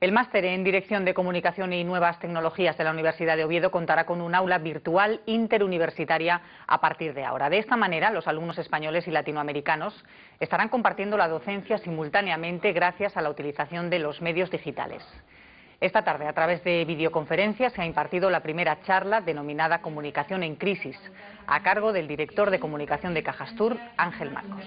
El máster en Dirección de Comunicación y Nuevas Tecnologías de la Universidad de Oviedo contará con un aula virtual interuniversitaria a partir de ahora. De esta manera, los alumnos españoles y latinoamericanos estarán compartiendo la docencia simultáneamente gracias a la utilización de los medios digitales. Esta tarde, a través de videoconferencia, se ha impartido la primera charla denominada Comunicación en Crisis, a cargo del director de comunicación de Cajastur, Ángel Marcos.